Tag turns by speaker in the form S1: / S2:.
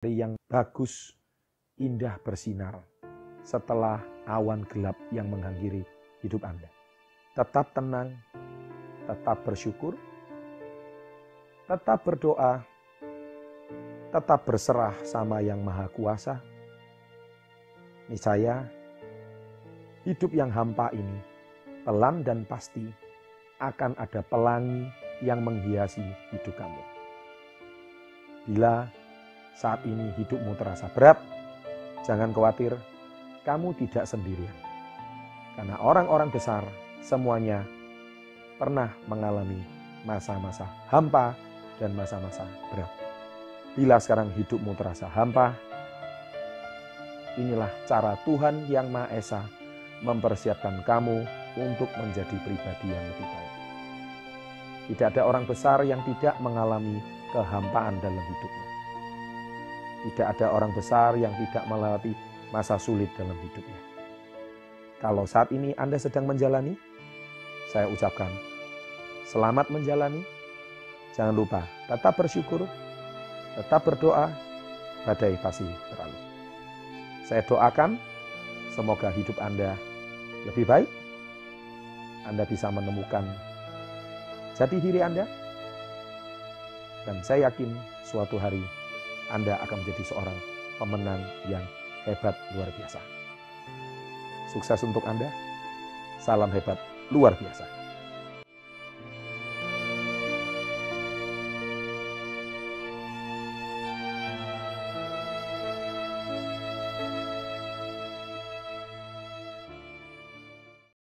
S1: hari yang bagus, indah bersinar setelah awan gelap yang menghangiri hidup Anda. Tetap tenang, tetap bersyukur, tetap berdoa, tetap berserah sama Yang Maha Kuasa. Niscaya hidup yang hampa ini pelan dan pasti akan ada pelangi yang menghiasi hidup kamu. Bila saat ini hidupmu terasa berat, jangan khawatir, kamu tidak sendirian. Karena orang-orang besar semuanya pernah mengalami masa-masa hampa dan masa-masa berat. Bila sekarang hidupmu terasa hampa, inilah cara Tuhan yang Maha Esa mempersiapkan kamu untuk menjadi pribadi yang lebih baik. Tidak ada orang besar yang tidak mengalami kehampaan dalam hidupnya. Tidak ada orang besar yang tidak melewati masa sulit dalam hidupnya. Kalau saat ini Anda sedang menjalani, saya ucapkan selamat menjalani. Jangan lupa tetap bersyukur, tetap berdoa, badai pasti berlalu. Saya doakan semoga hidup Anda lebih baik. Anda bisa menemukan jati diri Anda. Dan saya yakin suatu hari Anda akan menjadi seorang pemenang yang hebat luar biasa. Sukses untuk Anda. Salam hebat luar biasa.